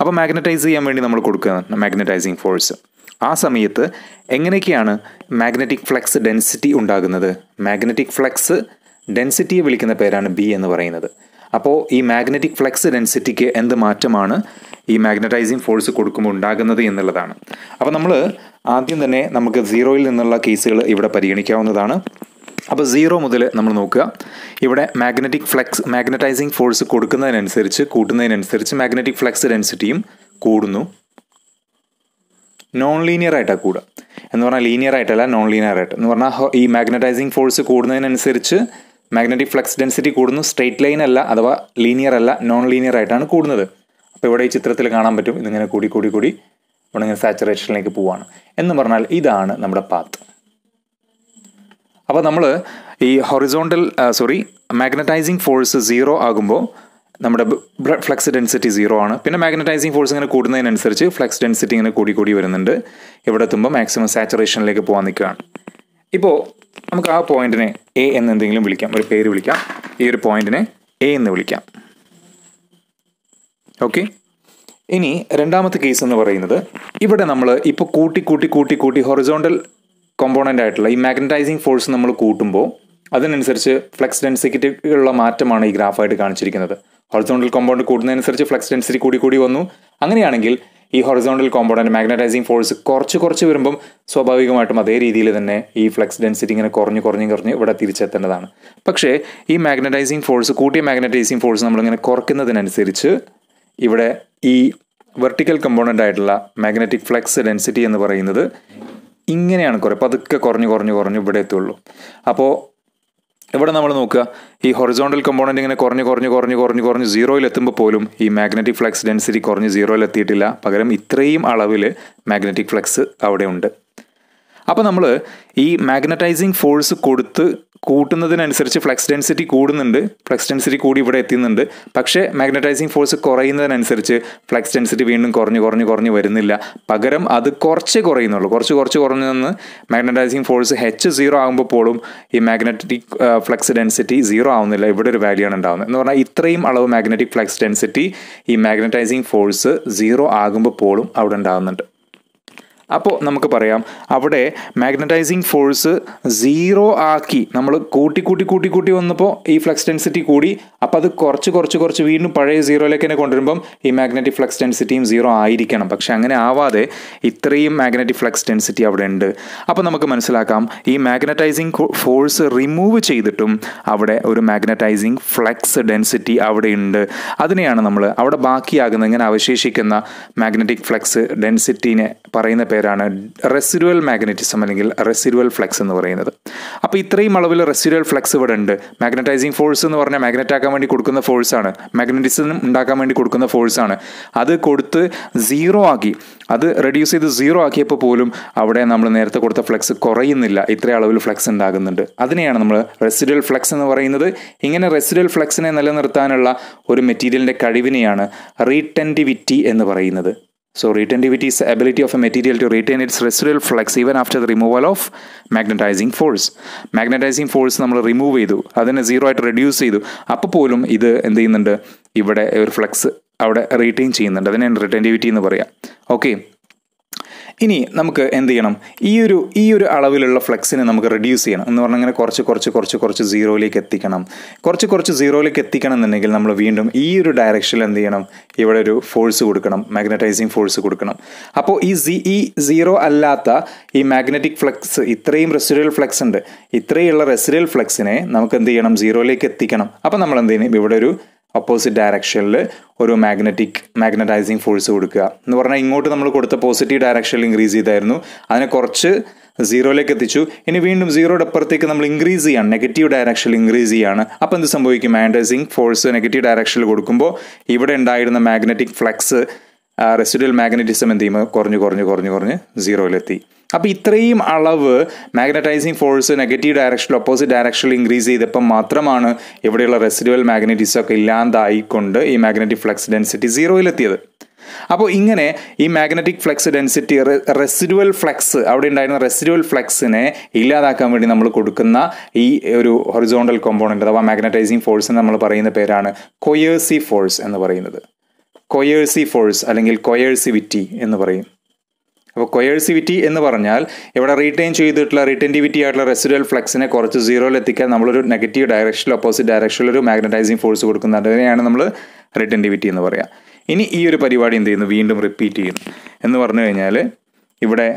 അപ്പോൾ മാഗ്നറ്റൈസ് ചെയ്യാൻ വേണ്ടി നമ്മൾ കൊടുക്കുന്ന മാഗ്നറ്റൈസിങ് ഫോഴ്സ് ആ സമയത്ത് എങ്ങനെയൊക്കെയാണ് മാഗ്നറ്റിക് ഫ്ലക്സ് ഡെൻസിറ്റി ഉണ്ടാകുന്നത്? മാഗ്നറ്റിക് ഫ്ലക്സ് ഡെൻസിറ്റിയെ വിളിക്കുന്ന പേരാണ് ബി എന്ന് പറയുന്നത്. അപ്പോൾ ഈ മാഗ്നറ്റിക് ഫ്ലക്സ് ഡെൻസിറ്റിക്ക് എന്ത് മാറ്റമാണ് ഈ മാഗ്നറ്റൈസിങ് ഫോഴ്സ് കൊടുക്കുമ്പോൾ ഉണ്ടാകുന്നത് എന്നുള്ളതാണ്. അപ്പോൾ നമ്മൾ ആദ്യം തന്നെ നമുക്ക് സീറോയിൽ നിന്നുള്ള കേസുകൾ ഇവിടെ പരിഗണിക്കാവുന്നതാണ്. അപ്പോൾ സീറോ മുതൽ നമ്മൾ നോക്കുക. ഇവിടെ മാഗ്നറ്റിക് ഫ്ലക്സ് മാഗ്നറ്റൈസിങ് ഫോഴ്സ് കൊടുക്കുന്നതിനനുസരിച്ച് കൂട്ടുന്നതിനനുസരിച്ച് മാഗ്നറ്റിക് ഫ്ലക്സ് ഡെൻസിറ്റിയും കൂടുന്നു. നോൺ ലീനിയർ ആയിട്ടാണ് കൂടുക. എന്ന് പറഞ്ഞാൽ ലീനിയർ ആയിട്ടല്ല നോൺ ലീനിയർ ആയിട്ട്. എന്ന് പറഞ്ഞാൽ ഈ മാഗ്നറ്റൈസിങ് ഫോഴ്സ് കൂടുന്നതിനനുസരിച്ച് മാഗ്നറ്റിക് ഫ്ലക്സ് ഡെൻസിറ്റി കൂടുന്നു. സ്ട്രെയിറ്റ് ലൈൻ അല്ല അഥവാ ലീനിയർ അല്ല നോൺ ലീനിയർ ആയിട്ടാണ് കൂടുന്നത്. അപ്പോൾ ഇവിടെ ഈ ചിത്രത്തിൽ കാണാൻ പറ്റും. ഇതിങ്ങനെ കൂടി കൂടി കൂടി ഇവിടെ ഇങ്ങനെ സാച്ചുറേഷനിലേക്ക് പോവാണ്. എന്ന് പറഞ്ഞാൽ ഇതാണ് നമ്മുടെ പാത്ത് അപ്പോൾ നമ്മൾ ഈ horizontal sorry magnetising force zero ആകുമ്പോൾ നമ്മുടെ ഫ്ലക്സ് ഡെൻസിറ്റി സീറോ ആണ്. പിന്നെ മാഗ്നറ്റൈസിങ് ഫോഴ്സ് ഇങ്ങനെ കൂടുന്നതിനനുസരിച്ച് ഫ്ലക്സ് ഡെൻസിറ്റി ഇങ്ങനെ കൂടി കൂടി വരുന്നുണ്ട്. ഇവിടെ എത്തുമ്പോൾ മാക്സിമം സാച്ചുറേഷനിലേക്ക് പോകാൻ നിൽക്കുകയാണ്. ഇപ്പോൾ നമുക്ക് ആ പോയിന്റിനെ എ എന്ന് എന്തെങ്കിലും വിളിക്കാം. ഒരു പേര് വിളിക്കാം. ഈ ഒരു പോയിന്റിനെ എ എന്ന് വിളിക്കാം. ഓക്കെ ഇനി രണ്ടാമത്തെ കേസ് എന്ന് പറയുന്നത് ഇവിടെ നമ്മൾ ഇപ്പോൾ കൂട്ടി കൂട്ടി കൂട്ടി കൂട്ടി ഹൊറിസോണ്ടൽ കോമ്പോണന്റ് ആയിട്ടുള്ള ഈ മാഗ്നറ്റൈസിങ് ഫോഴ്സ് നമ്മൾ കൂട്ടുമ്പോൾ അതിനനുസരിച്ച് ഫ്ലെക്സ് ഡെൻസിറ്റിയുള്ള മാറ്റമാണ് ഈ ഗ്രാഫായിട്ട് കാണിച്ചിരിക്കുന്നത്. ഹൊറിസോണ്ടൽ കോമ്പൗണ്ട് കൂടുന്നതനുസരിച്ച് ഫ്ലെക്സ് ഡെൻസിറ്റി കൂടി കൂടി വന്നു. അങ്ങനെയാണെങ്കിൽ ഈ ഹൊറിസോണ്ടൽ കോമ്പോണന്റ് മാഗ്നറ്റൈസിങ് ഫോഴ്സ് കുറച്ച് കുറച്ച് വരുമ്പം സ്വാഭാവികമായിട്ടും അതേ രീതിയിൽ തന്നെ ഈ ഫ്ലെക്സ് ഡെൻസിറ്റി ഇങ്ങനെ കുറഞ്ഞ് കുറഞ്ഞ് കുറഞ്ഞ് ഇവിടെ തിരിച്ചെത്തേണ്ടതാണ്. പക്ഷേ ഈ മാഗ്നറ്റൈസിങ് ഫോഴ്സ് കൂട്ടിയ മാഗ്നറ്റൈസിങ് ഫോഴ്സ് നമ്മളിങ്ങനെ കുറയ്ക്കുന്നതിനനുസരിച്ച് ഇവിടെ ഈ വെർട്ടിക്കൽ കമ്പോണന്റ് ആയിട്ടുള്ള മാഗ്നറ്റിക് ഫ്ലെക്സ് ഡെൻസിറ്റി എന്ന് പറയുന്നത് ഇങ്ങനെയാണ് കുറേ പതുക്കെ കുറഞ്ഞ് കുറഞ്ഞ് കുറഞ്ഞ് ഇവിടെ എത്തുള്ളൂ. അപ്പോൾ ഇവിടെ നമ്മൾ നോക്കുക? ഈ ഹൊറിസോണ്ടൽ കമ്പോണന്റ് ഇങ്ങനെ കുറഞ്ഞ് കുറഞ്ഞ് കുറഞ്ഞ് കുറഞ്ഞ് കുറഞ്ഞ് സീറോയിൽ എത്തുമ്പോൾ പോലും ഈ മാഗ്നറ്റിക് ഫ്ലക്സ് ഡെൻസിറ്റി കുറഞ്ഞ് സീറോയിൽ എത്തിയിട്ടില്ല. പകരം ഇത്രയും അളവിൽ മാഗ്നറ്റിക് ഫ്ലക്സ് അവിടെ ഉണ്ട്. അപ്പോൾ നമ്മൾ ഈ മാഗ്നറ്റൈസിങ് ഫോഴ്സ് കൊടുത്ത് കൂട്ടുന്നതിനനുസരിച്ച് ഫ്ലക്സ് ഡെൻസിറ്റി കൂടുന്നുണ്ട്. ഫ്ലക്സ് ഡെൻസിറ്റി കൂടി ഇവിടെ എത്തുന്നുണ്ട് പക്ഷേ മാഗ്നറ്റൈസിങ് ഫോഴ്സ് കുറയുന്നതിനനുസരിച്ച് ഫ്ലക്സ് ഡെൻസിറ്റി വീണ്ടും കുറഞ്ഞ് കുറഞ്ഞ് കുറഞ്ഞ് വരുന്നില്ല. പകരം അത് കുറച്ച് കുറയുന്നുള്ളൂ. കുറച്ച് കുറച്ച് കുറഞ്ഞു നിന്ന് മാഗ്നറ്റൈസിങ് ഫോഴ്സ് ഹെച്ച് സീറോ ആകുമ്പോൾ പോലും ഈ മാഗ്നറ്റിക് ഫ്ലക്സ് ഡെൻസിറ്റി സീറോ ആവുന്നില്ല. ഇവിടെ ഒരു വാല്യൂ ആണ് ഉണ്ടാകുന്നത് എന്ന് പറഞ്ഞാൽ ഇത്രയും അളവ് മാഗ്നറ്റിക് ഫ്ലക്സ് ഡെൻസിറ്റി ഈ മാഗ്നറ്റൈസിങ് ഫോഴ്സ് സീറോ ആകുമ്പോൾ പോലും അവിടെ ഉണ്ടാകുന്നുണ്ട് അപ്പോൾ നമുക്ക് പറയാം. അവിടെ മാഗ്നറ്റൈസിങ് ഫോഴ്സ് സീറോ ആക്കി നമ്മൾ കൂട്ടി കൂട്ടി കൂട്ടി കൂട്ടി വന്നപ്പോൾ ഈ ഫ്ലക്സ് ഡെൻസിറ്റി കൂടി. അപ്പോൾ അത് കുറച്ച് കുറച്ച് കുറച്ച് വീണ്ടും പഴയ സീറോയിലേക്ക് തന്നെ കൊണ്ടുവരുമ്പം ഈ മാഗ്നറ്റിക് ഫ്ലക്സ് ഡെൻസിറ്റിയും സീറോ ആയിരിക്കണം. പക്ഷെ അങ്ങനെ ആവാതെ ഇത്രയും മാഗ്നറ്റിക് ഫ്ലക്സ് ഡെൻസിറ്റി അവിടെ ഉണ്ട്. അപ്പോൾ നമുക്ക് മനസ്സിലാക്കാം. ഈ മാഗ്നറ്റൈസിങ് ഫോഴ്സ് റിമൂവ് ചെയ്തിട്ടും അവിടെ ഒരു മാഗ്നറ്റൈസിങ് ഫ്ലക്സ് ഡെൻസിറ്റി അവിടെ ഉണ്ട്. അതിനെയാണ് നമ്മൾ അവിടെ ബാക്കിയാകുന്ന ഇങ്ങനെ അവശേഷിക്കുന്ന മാഗ്നറ്റിക് ഫ്ലക്സ് ഡെൻസിറ്റിനെ പറയുന്ന പേരാണ് റെസിഡുവൽ മാഗ്നറ്റിസം അല്ലെങ്കിൽ റെസിഡുവൽ ഫ്ലക്സ് എന്ന് പറയുന്നത്. അപ്പോൾ ഇത്രയും അളവിൽ റെസിഡുവൽ ഫ്ലക്സ് ഇവിടെ ഉണ്ട്. മാഗ്നറ്റൈസിങ് ഫോഴ്സ് എന്ന് പറഞ്ഞാൽ മാഗ്നറ്റ് ആക്കാൻ വേണ്ടി കൊടുക്കുന്ന ഫോഴ്സാണ് മാഗ്നറ്റിസം ഉണ്ടാക്കാൻ വേണ്ടി കൊടുക്കുന്ന ഫോഴ്സാണ് അത് കൊടുത്ത് സീറോ ആക്കി അത് റെഡ്യൂസ് ചെയ്ത് സീറോ ആക്കിയപ്പോൾ പോലും അവിടെ നമ്മൾ നേരത്തെ കൊടുത്ത ഫ്ലക്സ് കുറയുന്നില്ല. ഇത്ര അളവിൽ ഫ്ലക്സ് ഉണ്ടാകുന്നുണ്ട്. അതിനെയാണ് നമ്മൾ റെസിഡുവൽ ഫ്ലക്സ് എന്ന് പറയുന്നത്. ഇങ്ങനെ റെസിഡുവൽ ഫ്ലക്സിനെ നിലനിർത്താനുള്ള ഒരു മെറ്റീരിയലിന്റെ കഴിവിനെയാണ് റീടെന്റിവിറ്റി എന്ന് പറയുന്നത്. So retentivity is the ability of a material to retain its residual flux even after the removal of magnetizing force. Magnetising force നമ്മൾ റിമൂവ് ചെയ്തു. അതിനെ സീറോ ആയിട്ട് റെഡ്യൂസ് ചെയ്തു. അപ്പോൾ പോലും ഇത് എന്ത് ചെയ്യുന്നുണ്ട്? ഇവിടെ ഒരു ഫ്ലക്സ് അവിടെ റീറ്റെയിൻ ചെയ്യുന്നുണ്ട്. അതിനാണ് റിറ്റന്റിവിറ്റി എന്ന് പറയാം. ഓക്കെ ഇനി നമുക്ക് എന്ത് ചെയ്യണം? ഈ ഒരു ഈ ഒരു അളവിലുള്ള ഫ്ലെക്സിനെ നമുക്ക് റെഡ്യൂസ് ചെയ്യണം. എന്ന് പറഞ്ഞാൽ ഇങ്ങനെ കുറച്ച് കുറച്ച് കുറച്ച് കുറച്ച് സീറോയിലേക്ക് എത്തിക്കണം. കുറച്ച് കുറച്ച് സീറോയിലേക്ക് എത്തിക്കണം എന്നുണ്ടെങ്കിൽ നമ്മൾ വീണ്ടും ഈ ഒരു ഡയറക്ഷനിൽ എന്ത് ചെയ്യണം? ഇവിടെ ഒരു ഫോഴ്സ് കൊടുക്കണം. മാഗ്നറ്റൈസിങ് ഫോഴ്സ് കൊടുക്കണം. അപ്പോൾ ഈ സി ഈ സീറോ അല്ലാത്ത ഈ മാഗ്നറ്റിക് ഫ്ലക്സ് ഇത്രയും റെസിഡൽ ഫ്ലക്സ് ഉണ്ട്. ഇത്രയുള്ള റെസിഡൽ ഫ്ലക്സിനെ നമുക്ക് എന്ത് ചെയ്യണം? സീറോയിലേക്ക് എത്തിക്കണം. അപ്പോൾ നമ്മൾ എന്ത് ചെയ്യണം? ഇവിടെ ഒരു ഓപ്പോസിറ്റ് ഡയറക്ഷനിൽ ഒരു മാഗ്നറ്റിക് മാഗ്നറ്റൈസിങ് ഫോഴ്സ് കൊടുക്കുക. എന്ന് പറഞ്ഞാൽ ഇങ്ങോട്ട് നമ്മൾ കൊടുത്ത പോസിറ്റീവ് ഡയറക്ഷനിൽ ഇൻക്രീസ് ചെയ്തായിരുന്നു. അതിനെ കുറച്ച് സീറോയിലേക്ക് എത്തിച്ചു. ഇനി വീണ്ടും സീറോയുടെ അപ്പുറത്തേക്ക് നമ്മൾ ഇൻക്രീസ് ചെയ്യാണ്. നെഗറ്റീവ് ഡയറക്ഷനിൽ ഇൻക്രീസ് ചെയ്യാണ്. അപ്പോൾ എന്ത് സംഭവിക്കും? മാഗ്നറ്റൈസിങ് ഫോഴ്സ് നെഗറ്റീവ് ഡയറക്ഷനിൽ കൊടുക്കുമ്പോൾ ഇവിടെ ഉണ്ടായിരുന്ന മാഗ്നറ്റിക് ഫ്ലക്സ് റെസിഡൽ മാഗ്നറ്റിസം എന്ത് ചെയ്യുമ്പോൾ കുറഞ്ഞ് കുറഞ്ഞ് കുറഞ്ഞ് കുറഞ്ഞ് സീറോയിലെത്തി അപ്പോൾ ഇത്രയും അളവ് മാഗ്നറ്റൈസിങ് ഫോഴ്സ് നെഗറ്റീവ് ഡയറക്ഷനിൽ ഓപ്പോസിറ്റ് ഡയറക്ഷനിൽ ഇൻക്രീസ് ചെയ്തപ്പം മാത്രമാണ് ഇവിടെയുള്ള റെസിഡുവൽ മാഗ്നറ്റിസം ഒക്കെ ഇല്ലാതായിക്കൊണ്ട് ഈ മാഗ്നറ്റിക് ഫ്ലക്സ് ഡെൻസിറ്റി സീറോയിലെത്തിയത് അപ്പോൾ ഇങ്ങനെ ഈ magnetic flux density residual flux അവിടെ ഉണ്ടായിരുന്ന റെസിഡുവൽ ഫ്ലക്സിനെ ഇല്ലാതാക്കാൻ വേണ്ടി നമ്മൾ കൊടുക്കുന്ന ഈ ഒരു ഹൊറിസോണ്ടൽ കോമ്പോണന്റ് അഥവാ മാഗ്നറ്റൈസിങ് ഫോഴ്സ് നമ്മൾ പറയുന്ന പേരാണ് കൊയേഴ്സി ഫോഴ്സ് എന്ന് പറയുന്നത്. കൊയേഴ്സി ഫോഴ്സ് അല്ലെങ്കിൽ കൊയേഴ്സിവിറ്റി എന്ന് പറയും. അപ്പോൾ കൊയേഴ്സിവിറ്റി എന്ന് പറഞ്ഞാൽ ഇവിടെ റീറ്റെയിൻ ചെയ്തിട്ടുള്ള റിട്ടന്റിവിറ്റി ആയിട്ടുള്ള റെസിഡൽ ഫ്ലക്സിനെ കുറച്ച് സീറോയിൽ എത്തിക്കാൻ നമ്മളൊരു നെഗറ്റീവ് ഡയറക്ഷനിൽ ഓപ്പോസിറ്റ് ഡയറക്ഷനിൽ ഒരു മാഗ്നറ്റൈസിങ് ഫോഴ്സ് കൊടുക്കുന്നത് അതിനെയാണ് നമ്മൾ റിട്ടന്റിവിറ്റി എന്ന് പറയുക ഇനി ഈ ഒരു പരിപാടി എന്ത് ചെയ്യുന്നു? വീണ്ടും റിപ്പീറ്റ് ചെയ്യുന്നു. എന്ന് പറഞ്ഞു കഴിഞ്ഞാൽ ഇവിടെ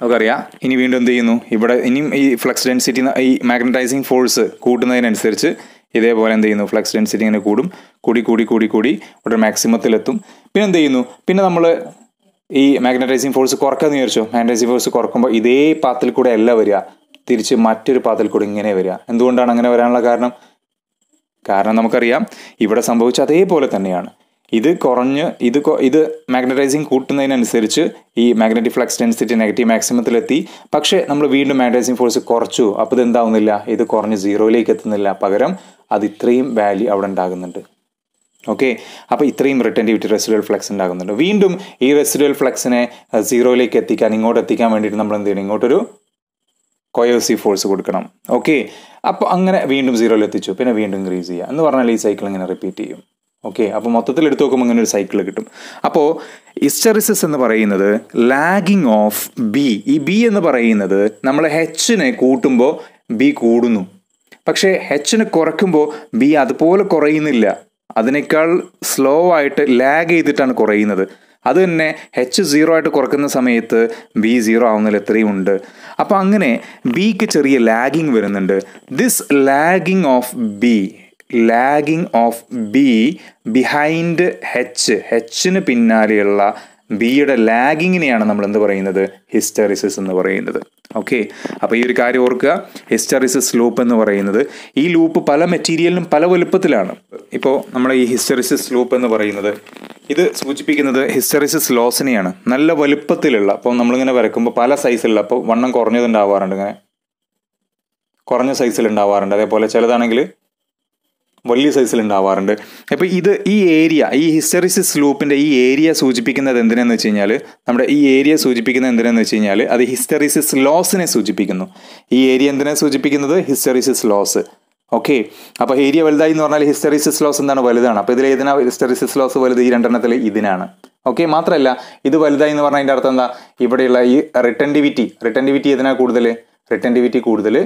നമുക്കറിയാം. ഇനി വീണ്ടും എന്ത് ചെയ്യുന്നു? ഇവിടെ ഇനിയും ഈ ഫ്ലക്സ് ഡെൻസിറ്റി ഈ മാഗ്നറ്റൈസിങ് ഫോഴ്സ് കൂട്ടുന്നതിനനുസരിച്ച് ഇതേപോലെ എന്ത് ചെയ്യുന്നു? ഫ്ലക്സ് ഡെൻസിറ്റി ഇങ്ങനെ കൂടും. കൂടി കൂടി കൂടി കൂടി. ഇവിടെ മാക്സിമത്തിലെത്തും പിന്നെ എന്ത് ചെയ്യുന്നു? പിന്നെ നമ്മൾ ഈ മാഗ്നറ്റൈസിങ് ഫോഴ്സ് കുറക്കാന്ന് വിചാരിച്ചു? മാഗ്നറ്റൈസിങ് ഫോഴ്സ് കുറക്കുമ്പോൾ ഇതേ പാത്തിൽ കൂടെ അല്ല വരിക. തിരിച്ച് മറ്റൊരു പാത്തിൽ കൂടെ ഇങ്ങനെ വരിക. എന്തുകൊണ്ടാണ് അങ്ങനെ വരാനുള്ള കാരണം? കാരണം നമുക്കറിയാം ഇവിടെ സംഭവിച്ച അതേപോലെ തന്നെയാണ്. ഇത് കുറഞ്ഞ് ഇത് ഇത് മാഗ്നറ്റൈസിങ് കൂട്ടുന്നതിനനുസരിച്ച് ഈ മാഗ്നറ്റിക് ഫ്ലക്സ് ഡെൻസിറ്റി നെഗറ്റീവ് മാക്സിമത്തിലെത്തി പക്ഷേ നമ്മൾ വീണ്ടും മാഗ്നറ്റൈസിങ് ഫോഴ്സ് കുറച്ചു. അപ്പോൾ ഇത് എന്താവുന്നില്ല ഇത് കുറഞ്ഞ് സീറോയിലേക്ക് എത്തുന്നില്ല. പകരം അത് ഇത്രയും വാല്യൂ അവിടെ ഉണ്ടാകുന്നുണ്ട്. ഓക്കെ അപ്പോൾ ഇത്രയും റിട്ടന്റിവിറ്റി റെസിഡുവൽ ഫ്ലക്സ് ഉണ്ടാകുന്നുണ്ട്. വീണ്ടും ഈ റെസിഡുവൽ ഫ്ലക്സിനെ സീറോയിലേക്ക് എത്തിക്കാൻ ഇങ്ങോട്ട് എത്തിക്കാൻ വേണ്ടിയിട്ട് നമ്മൾ എന്ത് ചെയ്യണം? ഇങ്ങോട്ടൊരു കൊയോസി ഫോഴ്സ് കൊടുക്കണം. ഓക്കെ അപ്പോൾ അങ്ങനെ വീണ്ടും സീറോയിൽ എത്തിച്ചു. പിന്നെ വീണ്ടും ഇൻക്രീസ് ചെയ്യുക. എന്ന് പറഞ്ഞാൽ ഈ സൈക്കിൾ ഇങ്ങനെ റിപ്പീറ്റ് ചെയ്യും. ഓക്കെ അപ്പോൾ മൊത്തത്തിൽ എടുത്തു നോക്കുമ്പോൾ ഇങ്ങനെ ഒരു സൈക്കിൾ കിട്ടും. അപ്പോൾ ഹിസ്റ്ററിസിസ് എന്ന് പറയുന്നത് ലാഗിങ് ഓഫ് ബി ഈ ബി എന്ന് പറയുന്നത് നമ്മൾ ഹെച്ചിനെ കൂട്ടുമ്പോൾ ബി കൂടുന്നു. പക്ഷേ ഹെച്ചിനെ കുറയ്ക്കുമ്പോൾ ബി അതുപോലെ കുറയുന്നില്ല. അതിനേക്കാൾ സ്ലോ ആയിട്ട് ലാഗ് ചെയ്തിട്ടാണ് കുറയുന്നത്. അത് തന്നെ എച്ച് സീറോ ആയിട്ട് കുറക്കുന്ന സമയത്ത് ബി സീറോ ആവുന്നതിൽ എത്രയും ഉണ്ട്. അപ്പോൾ അങ്ങനെ ബിക്ക് ചെറിയ ലാഗിങ് വരുന്നുണ്ട്. This lagging of B lagging of B behind H ഹെച്ചിന് പിന്നാലെയുള്ള ബിയുടെ ലാഗിങ്ങിനെയാണ് നമ്മൾ എന്ത് പറയുന്നത്? ഹിസ്റ്ററിസിസ് എന്ന് പറയുന്നത്. ഓക്കെ? അപ്പോൾ ഈ ഒരു കാര്യം ഓർക്കുക. ഹിസ്റ്ററിസിസ് ലൂപ്പ് എന്ന് പറയുന്നത് ഈ ലൂപ്പ് പല മെറ്റീരിയലിനും പല വലുപ്പത്തിലാണ്. ഇപ്പോൾ നമ്മൾ ഈ ഹിസ്റ്ററിസിസ് ലൂപ്പ് എന്ന് പറയുന്നത് ഇത് സൂചിപ്പിക്കുന്നത് ഹിസ്റ്ററിസിസ് ലോസിനെയാണ്. നല്ല വലുപ്പത്തിലുള്ള അപ്പോൾ നമ്മളിങ്ങനെ വരക്കുമ്പോൾ പല സൈസിലുള്ള അപ്പോൾ വണ്ണം കുറഞ്ഞതുണ്ടാവാറുണ്ട് ഇങ്ങനെ. കുറഞ്ഞ സൈസിൽ ഉണ്ടാവാറുണ്ട് അതേപോലെ ചിലതാണെങ്കിൽ വലിയ സൈസിൽ ഉണ്ടാവാറുണ്ട് അപ്പോൾ ഇത് ഈ ഏരിയ ഈ ഹിസ്റ്ററിസിസ് ലൂപ്പിന്റെ ഈ ഏരിയ സൂചിപ്പിക്കുന്നത് എന്തിനാന്ന് വെച്ച് കഴിഞ്ഞാൽ നമ്മുടെ ഈ ഏരിയ സൂചിപ്പിക്കുന്നത് എന്തിനാന്ന് വെച്ച് കഴിഞ്ഞാൽ അത് ഹിസ്റ്ററിസിസ് ലോസിനെ സൂചിപ്പിക്കുന്നു. ഈ ഏരിയ എന്തിനെ സൂചിപ്പിക്കുന്നത്? ഹിസ്റ്ററിസിസ് ലോസ് ഓക്കെ അപ്പോൾ ഏരിയ വലുതായി എന്ന് പറഞ്ഞാൽ ഹിസ്റ്ററിസിസ് ലോസ് എന്താണ്? വലുതാണ്. അപ്പോൾ ഇതിൽ ഏതിനാ ഹിസ്റ്ററിസിസ് ലോസ് വലുത്? ഈ രണ്ടെണ്ണത്തിൽ ഇതിനാണ്. ഓക്കെ മാത്രമല്ല ഇത് വലുതായി എന്ന് പറഞ്ഞാൽ അതിന്റെ അർത്ഥം എന്താ? ഇവിടെയുള്ള ഈ റിട്ടൻഡിവിറ്റി റിട്ടൻഡിവിറ്റി ഏതിനാ കൂടുതൽ റിട്ടൻഡിവിറ്റി കൂടുതൽ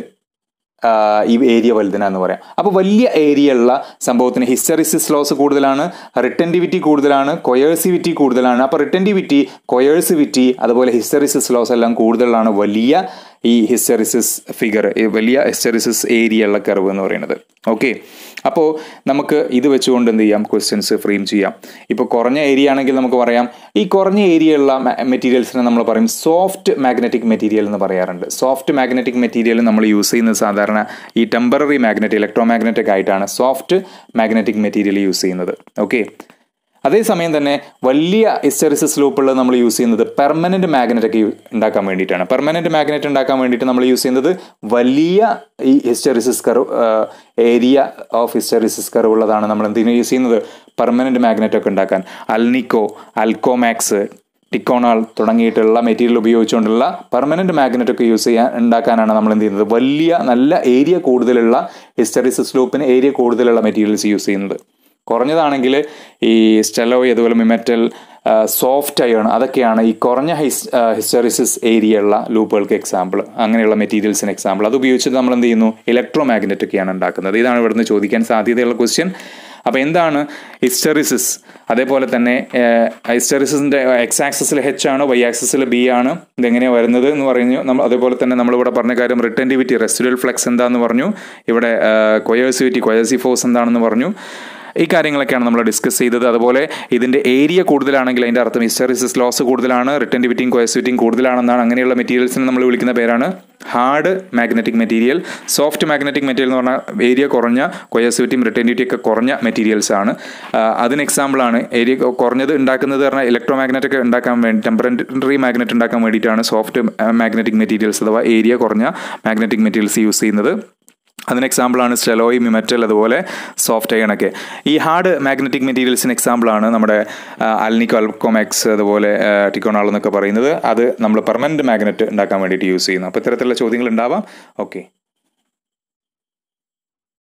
ഈ ഏരിയ വലുതിനാന്ന് പറയാം. അപ്പോൾ വലിയ ഏരിയ ഉള്ള സംഭവത്തിന് ഹിസ്റ്ററിസിസ് ലോസ് കൂടുതലാണ് റിട്ടന്റിവിറ്റി കൂടുതലാണ് കൊയേഴ്സിവിറ്റി കൂടുതലാണ്. അപ്പോൾ റിട്ടന്റിവിറ്റി കൊയേഴ്സിവിറ്റി അതുപോലെ ഹിസ്റ്ററിസിസ് ലോസ് എല്ലാം കൂടുതലാണ് വലിയ ഈ ഹിസ്റ്ററിസിസ് ഫിഗർ വലിയ ഹിസ്റ്ററിസിസ് ഏരിയ ഉള്ള കർവ് എന്ന് പറയുന്നത്. ഓക്കെ അപ്പോൾ നമുക്ക് ഇത് വെച്ചുകൊണ്ട് എന്ത് ചെയ്യാം? ക്വസ്റ്റ്യൻസ് ഫ്രെയിം ചെയ്യാം. ഇപ്പോൾ കുറഞ്ഞ ഏരിയ ആണെങ്കിൽ നമുക്ക് പറയാം ഈ കുറഞ്ഞ ഏരിയ ഉള്ള മെറ്റീരിയൽസിനെ നമ്മൾ പറയും സോഫ്റ്റ് മാഗ്നറ്റിക് മെറ്റീരിയൽ എന്ന് പറയാറുണ്ട്. സോഫ്റ്റ് മാഗ്നറ്റിക് മെറ്റീരിയൽ നമ്മൾ യൂസ് ചെയ്യുന്നത് സാധാരണ ഈ ടെമ്പററി മാഗ്നറ്റ് ഇലക്ട്രോ മാഗ്നറ്റിക് ആയിട്ടാണ് സോഫ്റ്റ് മാഗ്നറ്റിക് മെറ്റീരിയൽ യൂസ് ചെയ്യുന്നത്. ഓക്കെ അതേസമയം തന്നെ വലിയ ഹിസ്റ്ററിസിസ് ലൂപ്പുകൾ നമ്മൾ യൂസ് ചെയ്യുന്നത് പെർമനന്റ് മാഗ്നറ്റ് ഒക്കെ ഉണ്ടാക്കാൻ വേണ്ടിയിട്ടാണ്. പെർമനന്റ് മാഗ്നറ്റ് ഉണ്ടാക്കാൻ വേണ്ടിയിട്ട് നമ്മൾ യൂസ് ചെയ്യുന്നത് വലിയ ഈ hysteresis curve area of hysteresis curve ഉള്ളതാണ് നമ്മൾ എന്തിനു യൂസ് ചെയ്യുന്നത്? പെർമനന്റ് മാഗ്നറ്റ് ഒക്കെ ഉണ്ടാക്കാൻ. അൽനിക്കോ അൽക്കോമാക്സ് ടിക്കോണാൾ തുടങ്ങിയിട്ടുള്ള മെറ്റീരിയൽ ഉപയോഗിച്ചുകൊണ്ടുള്ള പെർമനന്റ് മാഗ്നറ്റ് ഒക്കെ യൂസ് ചെയ്യാൻ ഉണ്ടാക്കാനാണ് നമ്മൾ എന്ത് ചെയ്യുന്നത്? വലിയ നല്ല ഏരിയ കൂടുതലുള്ള ഹിസ്റ്ററിസിസ് ലൂപ്പിന് ഏരിയ കൂടുതലുള്ള മെറ്റീരിയൽസ് യൂസ് ചെയ്യുന്നത്. കുറഞ്ഞതാണെങ്കിൽ ഈ സ്റ്റെലോയ് അതുപോലെ മിമെറ്റൽ സോഫ്റ്റ് അയൺ അതൊക്കെയാണ് ഈ കുറഞ്ഞ ഹിസ് ഹിസ്റ്ററിസിസ് ഉള്ള ലൂപ്പുകൾക്ക് എക്സാമ്പിൾ അങ്ങനെയുള്ള മെറ്റീരിയൽസിന് എക്സാമ്പിൾ അത് ഉപയോഗിച്ചിട്ട് നമ്മൾ എന്ത് ചെയ്യുന്നു? ഇലക്ട്രോ മാഗ്നറ്റ് ഒക്കെയാണ് ഉണ്ടാക്കുന്നത്. ഇതാണ് ഇവിടുന്ന് ചോദിക്കാൻ സാധ്യതയുള്ള ക്വസ്റ്റ്യൻ അപ്പോൾ എന്താണ് ഹിസ്റ്ററിസിസ്? അതേപോലെ തന്നെ ഹിസ്റ്ററിസിന്റെ എക്സ് ആക്സസിൽ എച്ച് ആണ് വൈ ആക്സസിൽ ബി ആണ് ഇതെങ്ങനെയാണ് വരുന്നത് എന്ന് പറഞ്ഞു. നമ്മൾ അതേപോലെ തന്നെ നമ്മളിവിടെ പറഞ്ഞ കാര്യം റിട്ടന്റിവിറ്റി റെസിഡുവൽ ഫ്ലെക്സ് എന്താണെന്ന് പറഞ്ഞു. ഇവിടെ കൊയേഴ്സിവിറ്റി കൊയേഴ്സി ഫോഴ്സ് എന്താണെന്ന് പറഞ്ഞു. ഈ കാര്യങ്ങളൊക്കെയാണ് നമ്മൾ ഡിസ്കസ് ചെയ്തത്. അതുപോലെ ഇതിന്റെ ഏരിയ കൂടുതലാണെങ്കിൽ അതിന്റെ അർത്ഥം ഹിസ്റ്ററിസിസ് ലോസ് കൂടുതലാണ് റിട്ടന്റിവിറ്റിയും കൊയസിവിറ്റിയും കൂടുതലാണെന്നാണ്. അങ്ങനെയുള്ള മെറ്റീരിയൽസിനെ നമ്മൾ വിളിക്കുന്ന പേരാണ് hard magnetic material soft magnetic material എന്ന് പറഞ്ഞാൽ ഏരിയ കുറഞ്ഞ കൊയസിറ്റിയും റിട്ടന്റിവിറ്റി ഒക്കെ കുറഞ്ഞ മെറ്റീരിയൽസ് ആണ്. അതിന് എക്സാമ്പിളാണ് ഏരിയ കുറഞ്ഞത് ഉണ്ടാക്കുന്നത് പറഞ്ഞാൽ ഇലക്ട്രോ മാഗ്നറ്റ് ഒക്കെ ഉണ്ടാക്കാൻ വേണ്ടി ടെമ്പററി മാഗ്നറ്റ് ഉണ്ടാക്കാൻ വേണ്ടിയിട്ടാണ് സോഫ്റ്റ് മാഗ്നറ്റിക് മെറ്റീരിയൽസ് അഥവാ ഏരിയ കുറഞ്ഞ മാഗ്നറ്റിക് മെറ്റീരിയൽസ് യൂസ് ചെയ്യുന്നത്. അതിന് എക്സാമ്പിളാണ് സ്റ്റെലോയി മെറ്റൽ അതുപോലെ സോഫ്റ്റ് അയണൊക്കെ ഈ ഹാർഡ് മാഗ്നറ്റിക് മെറ്റീരിയൽസിന് എക്സാമ്പിളാണ് നമ്മുടെ അൽനിക്കോ അൽക്കോമാക്സ് അതുപോലെ ടിക്കോണാൾ എന്നൊക്കെ പറയുന്നത്. അത് നമ്മൾ പെർമനന്റ് മാഗ്നറ്റ് ഉണ്ടാക്കാൻ വേണ്ടിയിട്ട് യൂസ് ചെയ്യുന്നു. അപ്പോൾ ഇത്തരത്തിലുള്ള ചോദ്യങ്ങൾ ഉണ്ടാവാം. ഓക്കെ